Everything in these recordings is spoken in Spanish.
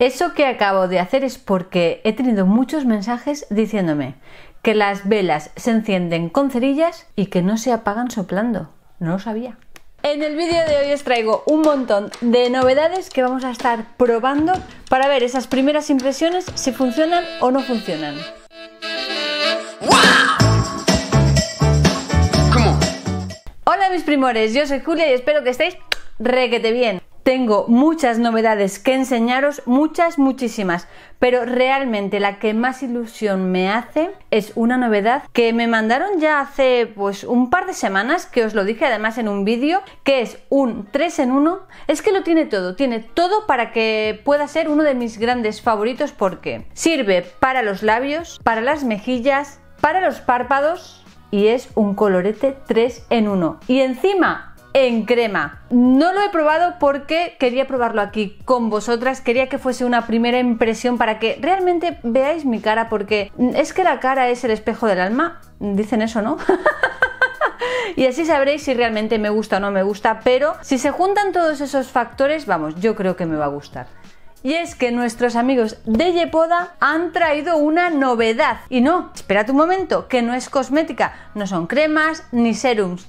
Eso que acabo de hacer es porque he tenido muchos mensajes diciéndome que las velas se encienden con cerillas y que no se apagan soplando. No lo sabía. En el vídeo de hoy os traigo un montón de novedades que vamos a estar probando para ver esas primeras impresiones si funcionan o no funcionan. Hola mis primores, yo soy Julia y espero que estéis requete bien. Tengo muchas novedades que enseñaros, muchas, muchísimas, pero realmente la que más ilusión me hace es una novedad que me mandaron ya hace pues un par de semanas, que os lo dije además en un vídeo, que es un 3 en 1. Es que lo tiene todo, tiene todo para que pueda ser uno de mis grandes favoritos porque sirve para los labios, para las mejillas, para los párpados y es un colorete 3 en 1. Y encima en crema. No lo he probado porque quería probarlo aquí con vosotras, quería que fuese una primera impresión para que realmente veáis mi cara porque es que la cara es el espejo del alma, dicen eso, ¿no? y así sabréis si realmente me gusta o no me gusta, pero si se juntan todos esos factores, vamos, yo creo que me va a gustar. Y es que nuestros amigos de Yepoda han traído una novedad. Y no, espérate un momento, que no es cosmética, no son cremas ni serums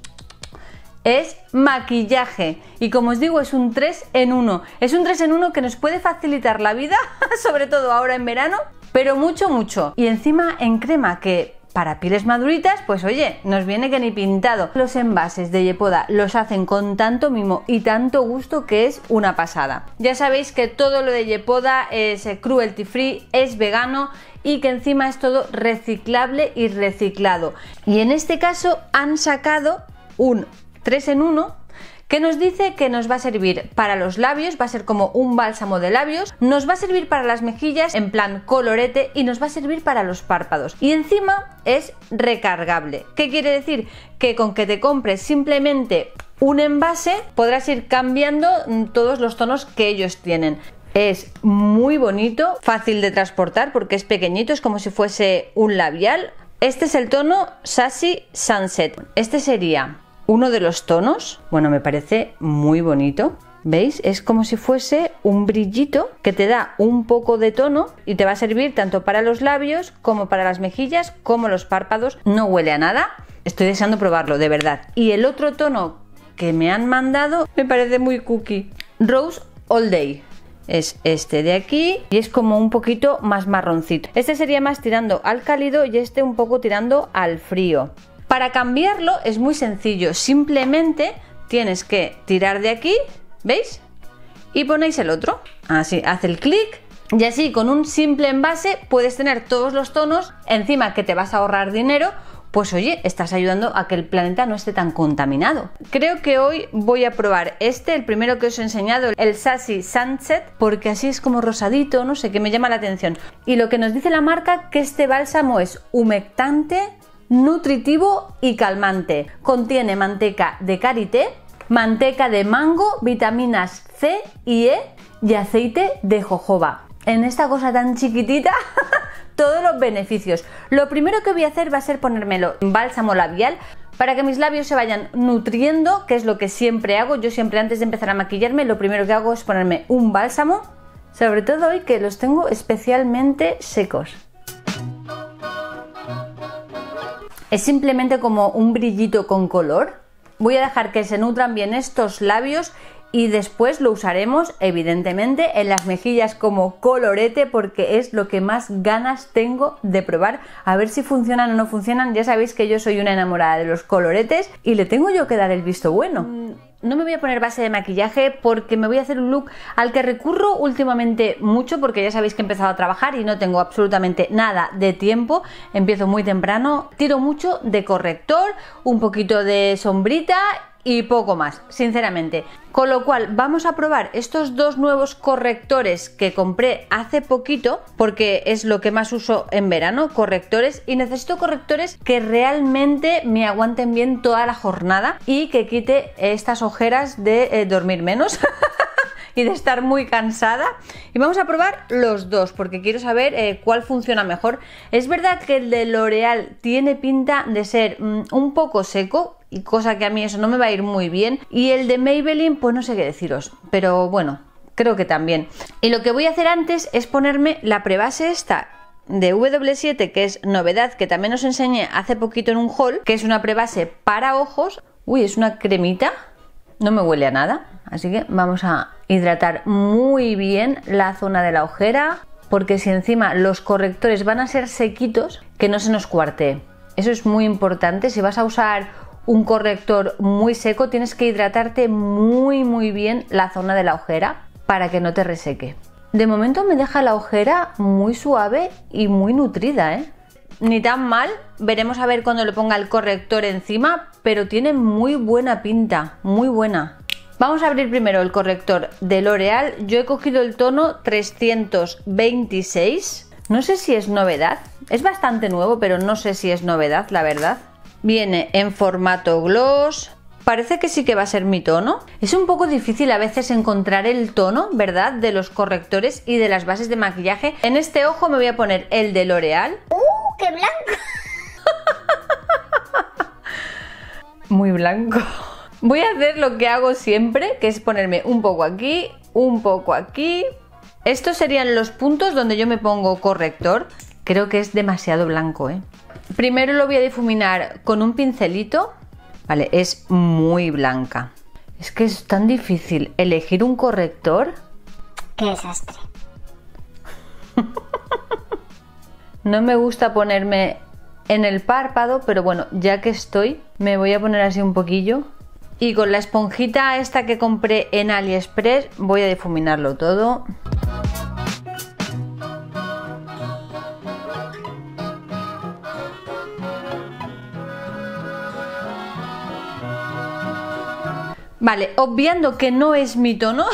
es maquillaje y como os digo es un 3 en 1 es un 3 en 1 que nos puede facilitar la vida sobre todo ahora en verano pero mucho mucho y encima en crema que para pieles maduritas, pues oye, nos viene que ni pintado. Los envases de Yepoda los hacen con tanto mimo y tanto gusto que es una pasada. Ya sabéis que todo lo de Yepoda es cruelty free, es vegano y que encima es todo reciclable y reciclado. Y en este caso han sacado un 3 en 1 que nos dice que nos va a servir para los labios, va a ser como un bálsamo de labios, nos va a servir para las mejillas en plan colorete y nos va a servir para los párpados. Y encima es recargable. ¿Qué quiere decir? Que con que te compres simplemente un envase podrás ir cambiando todos los tonos que ellos tienen. Es muy bonito, fácil de transportar porque es pequeñito, es como si fuese un labial. Este es el tono Sassy Sunset. Este sería uno de los tonos, bueno, me parece muy bonito. ¿Veis? Es como si fuese un brillito que te da un poco de tono y te va a servir tanto para los labios como para las mejillas como los párpados. No huele a nada. Estoy deseando probarlo, de verdad. Y el otro tono que me han mandado me parece muy cookie. Rose All Day. Es este de aquí y es como un poquito más marroncito. Este sería más tirando al cálido y este un poco tirando al frío. Para cambiarlo es muy sencillo, simplemente tienes que tirar de aquí, ¿veis? Y ponéis el otro. Así, haz el clic y así con un simple envase puedes tener todos los tonos, encima que te vas a ahorrar dinero, pues oye, estás ayudando a que el planeta no esté tan contaminado. Creo que hoy voy a probar este, el primero que os he enseñado, el Sassy Sunset, porque así es como rosadito, no sé, que me llama la atención. Y lo que nos dice la marca, que este bálsamo es humectante, nutritivo y calmante. Contiene manteca de karité, manteca de mango, vitaminas C y E y aceite de jojoba. En esta cosa tan chiquitita, todos los beneficios. Lo primero que voy a hacer va a ser ponérmelo en bálsamo labial para que mis labios se vayan nutriendo, que es lo que siempre hago. Yo siempre antes de empezar a maquillarme, lo primero que hago es ponerme un bálsamo, sobre todo hoy que los tengo especialmente secos. Es simplemente como un brillito con color. Voy a dejar que se nutran bien estos labios y después lo usaremos evidentemente en las mejillas como colorete porque es lo que más ganas tengo de probar. A ver si funcionan o no funcionan. Ya sabéis que yo soy una enamorada de los coloretes y le tengo yo que dar el visto bueno. Mm, no me voy a poner base de maquillaje porque me voy a hacer un look al que recurro últimamente mucho porque ya sabéis que he empezado a trabajar y no tengo absolutamente nada de tiempo. Empiezo muy temprano, tiro mucho de corrector, un poquito de sombrita y poco más, sinceramente. Con lo cual vamos a probar estos dos nuevos correctores que compré hace poquito, porque es lo que más uso en verano, correctores, y necesito correctores que realmente me aguanten bien toda la jornada y que quite estas ojeras de eh, dormir menos. y de estar muy cansada. Y vamos a probar los dos porque quiero saber eh, cuál funciona mejor. Es verdad que el de L'Oreal tiene pinta de ser mm, un poco seco, y cosa que a mí eso no me va a ir muy bien. Y el de Maybelline, pues no sé qué deciros, pero bueno, creo que también. Y lo que voy a hacer antes es ponerme la prebase esta de W7, que es novedad, que también os enseñé hace poquito en un haul, que es una prebase para ojos. Uy, es una cremita, no me huele a nada, así que vamos a hidratar muy bien la zona de la ojera, porque si encima los correctores van a ser sequitos, que no se nos cuarte. Eso es muy importante, si vas a usar un corrector muy seco, tienes que hidratarte muy muy bien la zona de la ojera para que no te reseque. De momento me deja la ojera muy suave y muy nutrida, ¿eh? Ni tan mal, veremos a ver cuando le ponga el corrector encima, pero tiene muy buena pinta, muy buena. Vamos a abrir primero el corrector de L'Oreal. Yo he cogido el tono 326. No sé si es novedad. Es bastante nuevo, pero no sé si es novedad, la verdad. Viene en formato gloss, Parece que sí que va a ser mi tono. Es un poco difícil a veces encontrar el tono, ¿verdad? De los correctores y de las bases de maquillaje. En este ojo me voy a poner el de L'Oreal. ¡Uh, qué blanco! Muy blanco. Voy a hacer lo que hago siempre, que es ponerme un poco aquí, un poco aquí. Estos serían los puntos donde yo me pongo corrector. Creo que es demasiado blanco, ¿eh? Primero lo voy a difuminar con un pincelito Vale, es muy blanca. Es que es tan difícil elegir un corrector. Qué desastre. no me gusta ponerme en el párpado, pero bueno, ya que estoy, me voy a poner así un poquillo. Y con la esponjita esta que compré en AliExpress voy a difuminarlo todo. Vale, obviando que no es mi tono,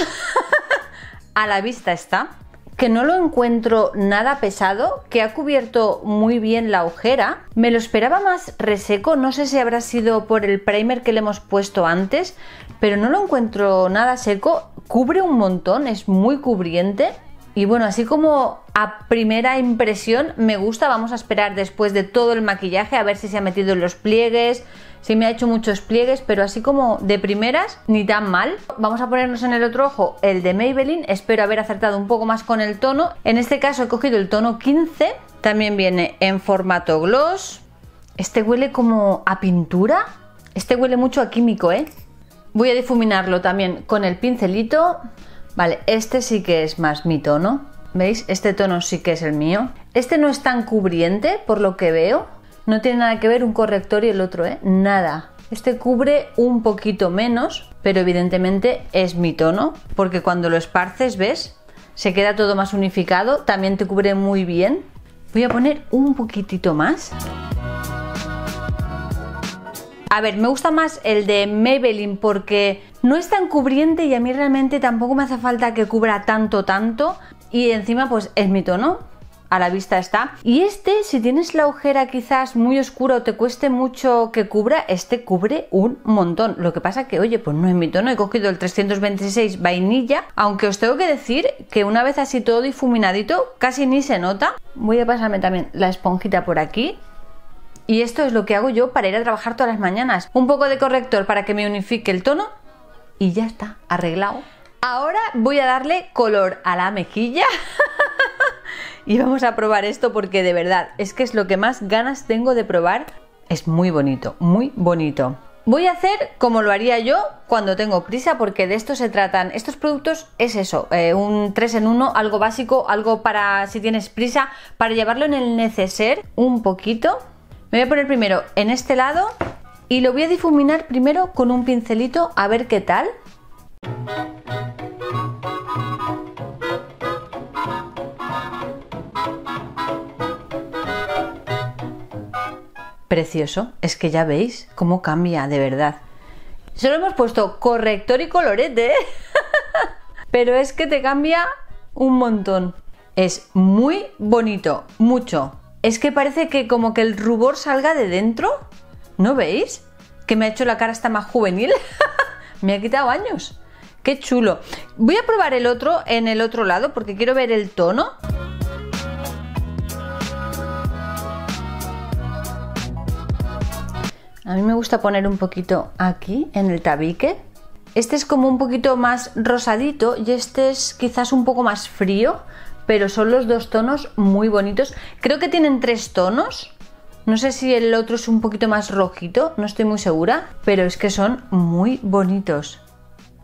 a la vista está, que no lo encuentro nada pesado, que ha cubierto muy bien la ojera. Me lo esperaba más reseco, no sé si habrá sido por el primer que le hemos puesto antes, pero no lo encuentro nada seco, cubre un montón, es muy cubriente. Y bueno, así como a primera impresión me gusta, vamos a esperar después de todo el maquillaje a ver si se ha metido en los pliegues, Sí me ha hecho muchos pliegues, pero así como de primeras, ni tan mal. Vamos a ponernos en el otro ojo el de Maybelline. Espero haber acertado un poco más con el tono. En este caso he cogido el tono 15. También viene en formato gloss. Este huele como a pintura. Este huele mucho a químico, ¿eh? Voy a difuminarlo también con el pincelito. Vale, este sí que es más mi tono. ¿Veis? Este tono sí que es el mío. Este no es tan cubriente, por lo que veo. No tiene nada que ver un corrector y el otro, ¿eh? Nada. Este cubre un poquito menos, pero evidentemente es mi tono, porque cuando lo esparces, ¿ves? Se queda todo más unificado, también te cubre muy bien. Voy a poner un poquitito más. A ver, me gusta más el de Maybelline porque no es tan cubriente y a mí realmente tampoco me hace falta que cubra tanto, tanto. Y encima pues es mi tono, a la vista está. Y este, si tienes la ojera quizás muy oscura o te cueste mucho que cubra, este cubre un montón. Lo que pasa que, oye, pues no es mi tono, he cogido el 326 vainilla, aunque os tengo que decir que una vez así todo difuminadito, casi ni se nota. Voy a pasarme también la esponjita por aquí. Y esto es lo que hago yo para ir a trabajar todas las mañanas. Un poco de corrector para que me unifique el tono y ya está, arreglado. Ahora voy a darle color a la mejilla. y vamos a probar esto porque de verdad es que es lo que más ganas tengo de probar. Es muy bonito, muy bonito. Voy a hacer como lo haría yo cuando tengo prisa, porque de esto se tratan. Estos productos es eso, eh, un 3 en 1, algo básico, algo para si tienes prisa, para llevarlo en el neceser un poquito. Me voy a poner primero en este lado y lo voy a difuminar primero con un pincelito a ver qué tal. Precioso. Es que ya veis cómo cambia de verdad. Solo hemos puesto corrector y colorete, ¿eh? pero es que te cambia un montón. Es muy bonito, mucho. Es que parece que como que el rubor salga de dentro. ¿No veis? Que me ha hecho la cara hasta más juvenil. me ha quitado años. Qué chulo. Voy a probar el otro en el otro lado porque quiero ver el tono. A mí me gusta poner un poquito aquí en el tabique. Este es como un poquito más rosadito y este es quizás un poco más frío, pero son los dos tonos muy bonitos. Creo que tienen tres tonos. No sé si el otro es un poquito más rojito, no estoy muy segura, pero es que son muy bonitos.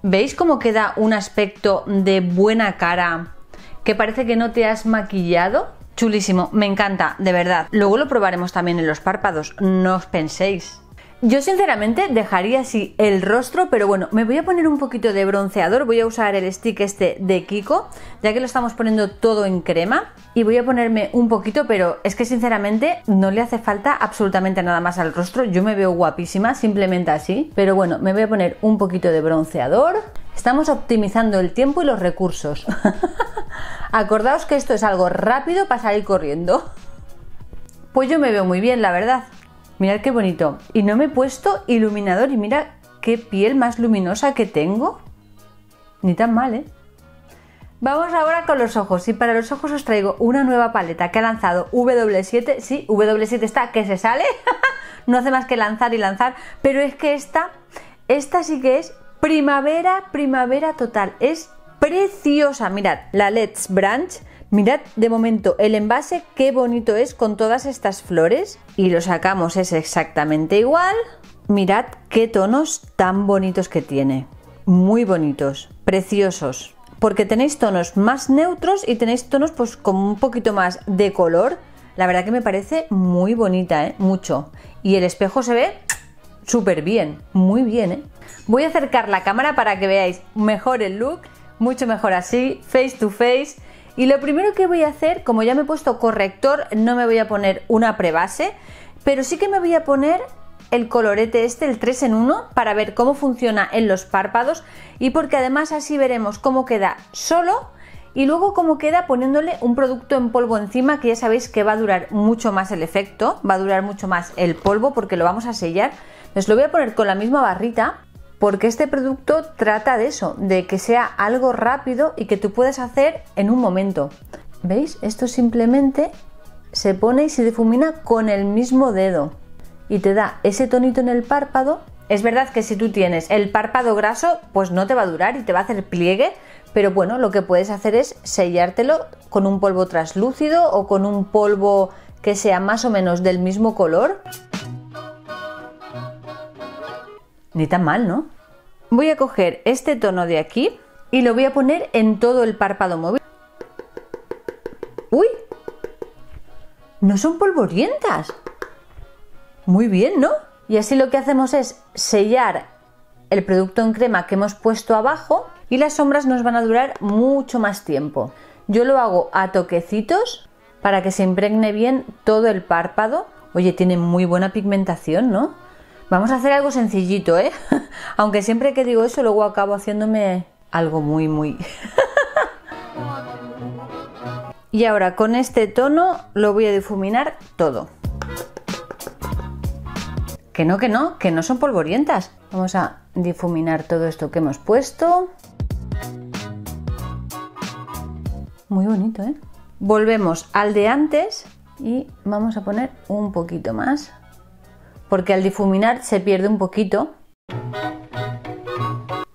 ¿Veis cómo queda un aspecto de buena cara que parece que no te has maquillado? Chulísimo, me encanta, de verdad. Luego lo probaremos también en los párpados, no os penséis. Yo sinceramente dejaría así el rostro, pero bueno, me voy a poner un poquito de bronceador, voy a usar el stick este de Kiko, ya que lo estamos poniendo todo en crema, y voy a ponerme un poquito, pero es que sinceramente no le hace falta absolutamente nada más al rostro, yo me veo guapísima, simplemente así, pero bueno, me voy a poner un poquito de bronceador, estamos optimizando el tiempo y los recursos. Acordaos que esto es algo rápido para salir corriendo. Pues yo me veo muy bien, la verdad. Mirad qué bonito. Y no me he puesto iluminador y mira qué piel más luminosa que tengo. Ni tan mal, ¿eh? Vamos ahora con los ojos y para los ojos os traigo una nueva paleta que ha lanzado W7. Sí, W7 está que se sale. no hace más que lanzar y lanzar. Pero es que esta, esta sí que es primavera, primavera total. Es preciosa. Mirad, la Let's Branch Mirad de momento el envase, qué bonito es con todas estas flores. Y lo sacamos, es exactamente igual. Mirad qué tonos tan bonitos que tiene. Muy bonitos, preciosos. Porque tenéis tonos más neutros y tenéis tonos pues con un poquito más de color. La verdad que me parece muy bonita, ¿eh? Mucho. Y el espejo se ve súper bien, muy bien, ¿eh? Voy a acercar la cámara para que veáis mejor el look, mucho mejor así, face to face. Y lo primero que voy a hacer, como ya me he puesto corrector, no me voy a poner una prebase, pero sí que me voy a poner el colorete este, el 3 en 1, para ver cómo funciona en los párpados y porque además así veremos cómo queda solo y luego cómo queda poniéndole un producto en polvo encima que ya sabéis que va a durar mucho más el efecto, va a durar mucho más el polvo porque lo vamos a sellar. Entonces lo voy a poner con la misma barrita porque este producto trata de eso, de que sea algo rápido y que tú puedas hacer en un momento. ¿Veis? Esto simplemente se pone y se difumina con el mismo dedo y te da ese tonito en el párpado. Es verdad que si tú tienes el párpado graso, pues no te va a durar y te va a hacer pliegue, pero bueno, lo que puedes hacer es sellártelo con un polvo translúcido o con un polvo que sea más o menos del mismo color. Ni tan mal, ¿no? Voy a coger este tono de aquí y lo voy a poner en todo el párpado móvil. ¡Uy! No son polvorientas. Muy bien, ¿no? Y así lo que hacemos es sellar el producto en crema que hemos puesto abajo y las sombras nos van a durar mucho más tiempo. Yo lo hago a toquecitos para que se impregne bien todo el párpado. Oye, tiene muy buena pigmentación, ¿no? Vamos a hacer algo sencillito, ¿eh? Aunque siempre que digo eso, luego acabo haciéndome algo muy, muy... y ahora con este tono lo voy a difuminar todo. Que no, que no, que no son polvorientas. Vamos a difuminar todo esto que hemos puesto. Muy bonito, ¿eh? Volvemos al de antes y vamos a poner un poquito más porque al difuminar se pierde un poquito.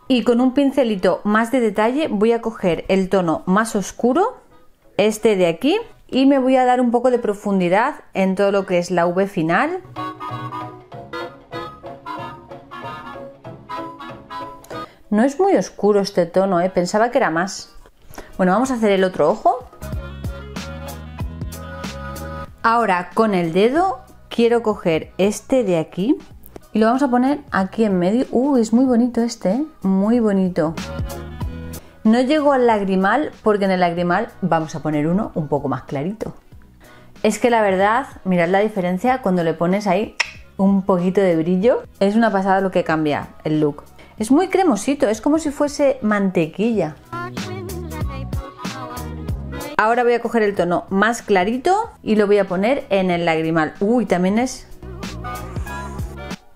Y con un pincelito más de detalle voy a coger el tono más oscuro, este de aquí, y me voy a dar un poco de profundidad en todo lo que es la V final. No es muy oscuro este tono, ¿eh? pensaba que era más. Bueno, vamos a hacer el otro ojo. Ahora con el dedo quiero coger este de aquí y lo vamos a poner aquí en medio. Uh, es muy bonito este, ¿eh? muy bonito. No llego al lagrimal porque en el lagrimal vamos a poner uno un poco más clarito. Es que la verdad, mirad la diferencia cuando le pones ahí un poquito de brillo. Es una pasada lo que cambia el look. Es muy cremosito, es como si fuese mantequilla. Ahora voy a coger el tono más clarito y lo voy a poner en el lagrimal. Uy, también es...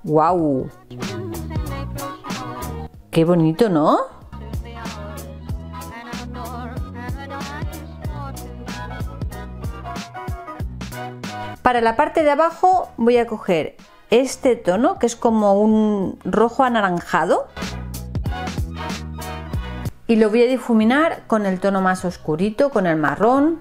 ¡Wow! ¡Qué bonito, ¿no? Para la parte de abajo voy a coger este tono que es como un rojo anaranjado y lo voy a difuminar con el tono más oscurito, con el marrón.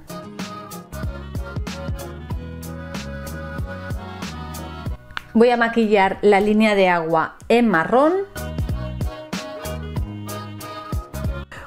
Voy a maquillar la línea de agua en marrón.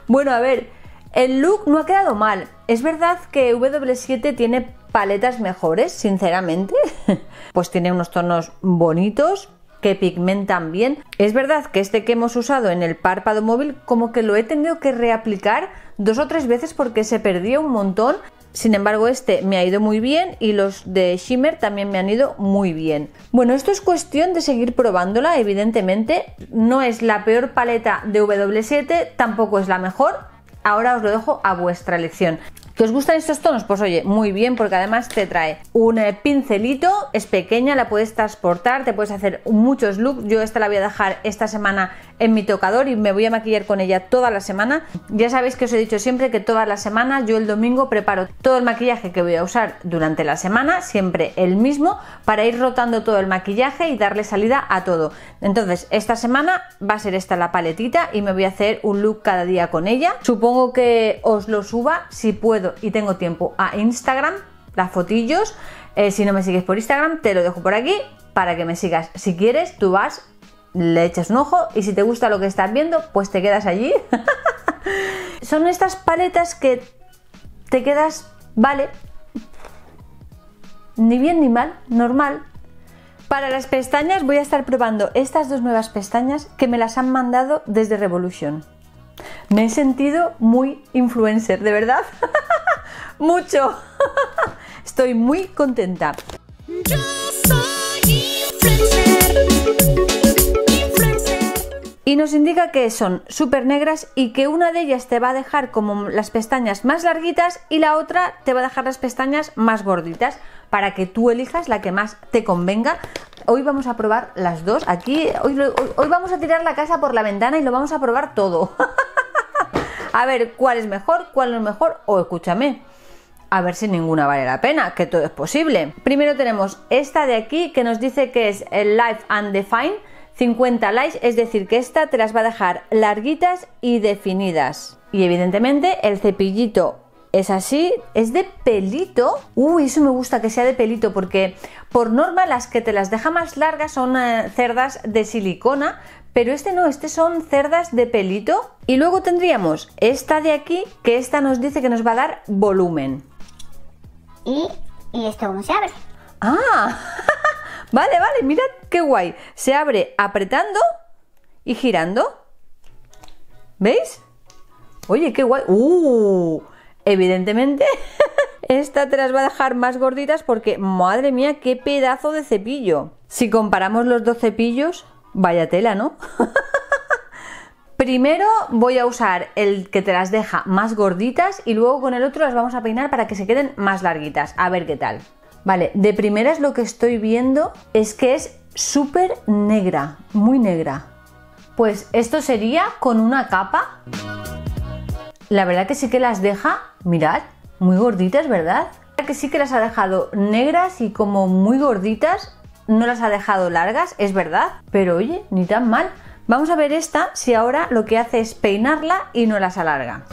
Bueno, a ver, el look no ha quedado mal. Es verdad que W7 tiene paletas mejores, sinceramente. pues tiene unos tonos bonitos, que pigmentan bien. Es verdad que este que hemos usado en el párpado móvil como que lo he tenido que reaplicar dos o tres veces porque se perdió un montón sin embargo, este me ha ido muy bien y los de Shimmer también me han ido muy bien. Bueno, esto es cuestión de seguir probándola, evidentemente. No es la peor paleta de W7, tampoco es la mejor. Ahora os lo dejo a vuestra elección. ¿Que os gustan estos tonos? Pues oye, muy bien, porque además te trae un eh, pincelito, es pequeña, la puedes transportar, te puedes hacer muchos looks. Yo esta la voy a dejar esta semana en mi tocador y me voy a maquillar con ella toda la semana. Ya sabéis que os he dicho siempre que toda la semana yo el domingo preparo todo el maquillaje que voy a usar durante la semana, siempre el mismo, para ir rotando todo el maquillaje y darle salida a todo. Entonces, esta semana va a ser esta la paletita y me voy a hacer un look cada día con ella. Supongo que os lo suba si puedo y tengo tiempo a Instagram, las fotillos. Eh, si no me sigues por Instagram, te lo dejo por aquí para que me sigas. Si quieres, tú vas, le echas un ojo y si te gusta lo que estás viendo, pues te quedas allí. Son estas paletas que te quedas, vale, ni bien ni mal, normal. Para las pestañas voy a estar probando estas dos nuevas pestañas que me las han mandado desde Revolution. Me he sentido muy influencer, de verdad. Mucho. Estoy muy contenta. Y nos indica que son súper negras y que una de ellas te va a dejar como las pestañas más larguitas y la otra te va a dejar las pestañas más gorditas para que tú elijas la que más te convenga. Hoy vamos a probar las dos. Aquí, hoy, hoy vamos a tirar la casa por la ventana y lo vamos a probar todo. a ver cuál es mejor, cuál no es mejor, o escúchame, a ver si ninguna vale la pena, que todo es posible. Primero tenemos esta de aquí que nos dice que es el Life and Define 50 likes, es decir, que esta te las va a dejar larguitas y definidas. Y evidentemente el cepillito es así, es de pelito. Uy, eso me gusta que sea de pelito porque por norma las que te las deja más largas son eh, cerdas de silicona, pero este no, este son cerdas de pelito. Y luego tendríamos esta de aquí, que esta nos dice que nos va a dar volumen. ¿Y, ¿y esto cómo se abre? Ah, vale, vale, mirad qué guay. Se abre apretando y girando. ¿Veis? Oye, qué guay. ¡Uh! Evidentemente, esta te las va a dejar más gorditas porque, madre mía, qué pedazo de cepillo. Si comparamos los dos cepillos, Vaya tela, ¿no? Primero voy a usar el que te las deja más gorditas y luego con el otro las vamos a peinar para que se queden más larguitas. A ver qué tal. Vale, de primeras lo que estoy viendo es que es súper negra, muy negra. Pues esto sería con una capa. La verdad que sí que las deja, mirad, muy gorditas, ¿verdad? Que sí que las ha dejado negras y como muy gorditas no las ha dejado largas, es verdad, pero oye, ni tan mal. Vamos a ver esta si ahora lo que hace es peinarla y no las alarga.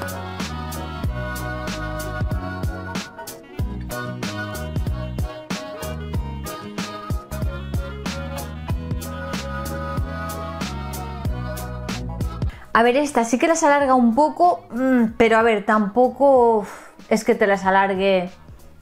A ver, esta sí que las alarga un poco, mm, pero a ver, tampoco es que te las alargue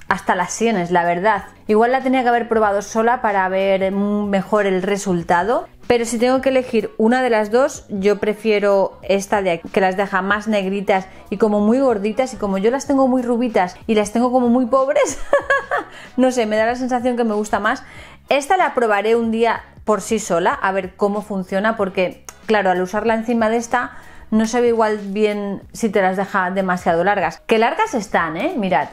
hasta las sienes, la verdad. Igual la tenía que haber probado sola para ver mejor el resultado. Pero si tengo que elegir una de las dos, yo prefiero esta de aquí, que las deja más negritas y como muy gorditas. Y como yo las tengo muy rubitas y las tengo como muy pobres, no sé, me da la sensación que me gusta más. Esta la probaré un día por sí sola, a ver cómo funciona, porque claro, al usarla encima de esta, no se ve igual bien si te las deja demasiado largas. Que largas están, ¿eh? Mirad,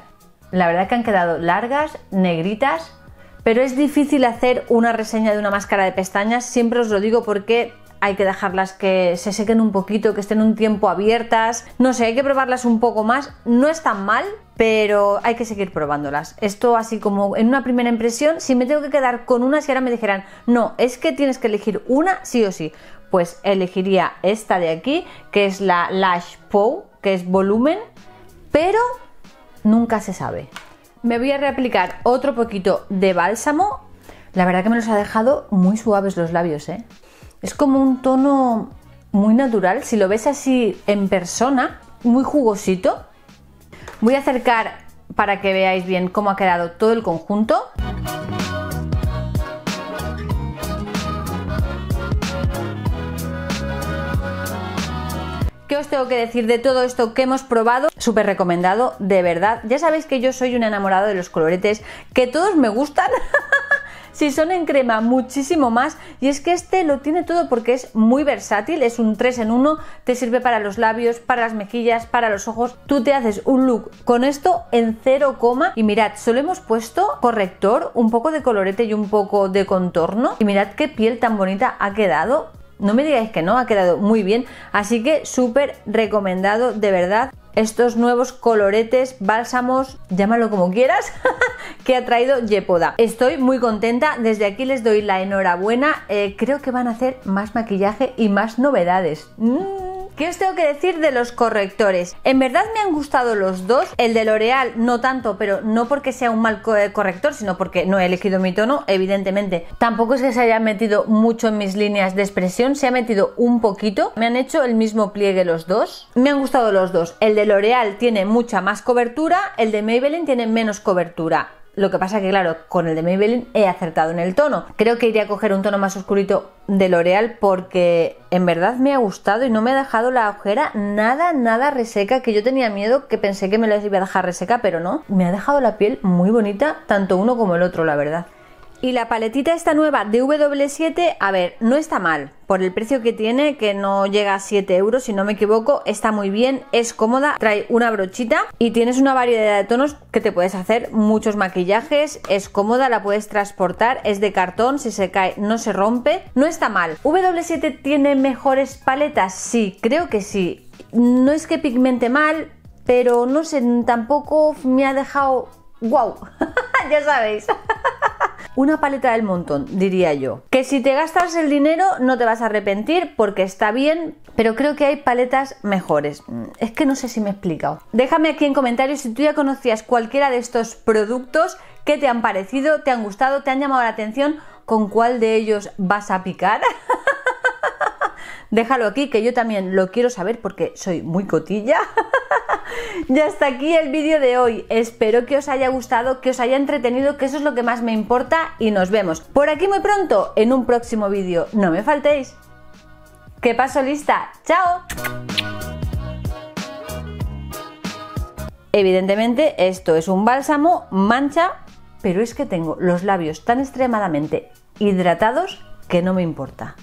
la verdad que han quedado largas, negritas, pero es difícil hacer una reseña de una máscara de pestañas, siempre os lo digo porque hay que dejarlas que se sequen un poquito, que estén un tiempo abiertas. No sé, hay que probarlas un poco más. No es tan mal, pero hay que seguir probándolas. Esto así como en una primera impresión, si me tengo que quedar con una, si ahora me dijeran, no, es que tienes que elegir una sí o sí, pues elegiría esta de aquí, que es la Lash Pow, que es volumen, pero nunca se sabe. Me voy a reaplicar otro poquito de bálsamo. La verdad que me los ha dejado muy suaves los labios, ¿eh? Es como un tono muy natural. Si lo ves así en persona, muy jugosito. Voy a acercar para que veáis bien cómo ha quedado todo el conjunto. ¿Qué os tengo que decir de todo esto que hemos probado? Súper recomendado, de verdad. Ya sabéis que yo soy un enamorado de los coloretes, que todos me gustan. si son en crema, muchísimo más. Y es que este lo tiene todo porque es muy versátil, es un 3 en 1, te sirve para los labios, para las mejillas, para los ojos. Tú te haces un look con esto en 0, y mirad, solo hemos puesto corrector, un poco de colorete y un poco de contorno. Y mirad qué piel tan bonita ha quedado. No me digáis que no, ha quedado muy bien. Así que súper recomendado, de verdad, estos nuevos coloretes, bálsamos, llámalo como quieras, que ha traído Yepoda. Estoy muy contenta, desde aquí les doy la enhorabuena. Eh, creo que van a hacer más maquillaje y más novedades. Mm. ¿Qué os tengo que decir de los correctores? En verdad me han gustado los dos. El de L'Oreal no tanto, pero no porque sea un mal eh, corrector, sino porque no he elegido mi tono, evidentemente. Tampoco es que se haya metido mucho en mis líneas de expresión, se ha metido un poquito. Me han hecho el mismo pliegue los dos. Me han gustado los dos. El de L'Oreal tiene mucha más cobertura, el de Maybelline tiene menos cobertura. Lo que pasa que, claro, con el de Maybelline he acertado en el tono. Creo que iría a coger un tono más oscurito de L'Oreal porque en verdad me ha gustado y no me ha dejado la ojera nada, nada reseca, que yo tenía miedo, que pensé que me la iba a dejar reseca, pero no. Me ha dejado la piel muy bonita, tanto uno como el otro, la verdad. Y la paletita esta nueva de W7, a ver, no está mal. Por el precio que tiene, que no llega a 7 euros, si no me equivoco, está muy bien, es cómoda, trae una brochita y tienes una variedad de tonos que te puedes hacer muchos maquillajes, es cómoda, la puedes transportar, es de cartón, si se cae no se rompe, no está mal. ¿W7 tiene mejores paletas? Sí, creo que sí. No es que pigmente mal, pero no sé, tampoco me ha dejado... ¡Wow! ya sabéis. una paleta del montón, diría yo. Que si te gastas el dinero no te vas a arrepentir porque está bien, pero creo que hay paletas mejores. Mm, es que no sé si me he explicado. Déjame aquí en comentarios si tú ya conocías cualquiera de estos productos, qué te han parecido, te han gustado, te han llamado la atención, con cuál de ellos vas a picar. Déjalo aquí que yo también lo quiero saber porque soy muy cotilla. Y hasta aquí el vídeo de hoy. Espero que os haya gustado, que os haya entretenido, que eso es lo que más me importa y nos vemos por aquí muy pronto en un próximo vídeo. No me faltéis. ¡Que paso lista! ¡Chao! Evidentemente esto es un bálsamo, mancha, pero es que tengo los labios tan extremadamente hidratados que no me importa.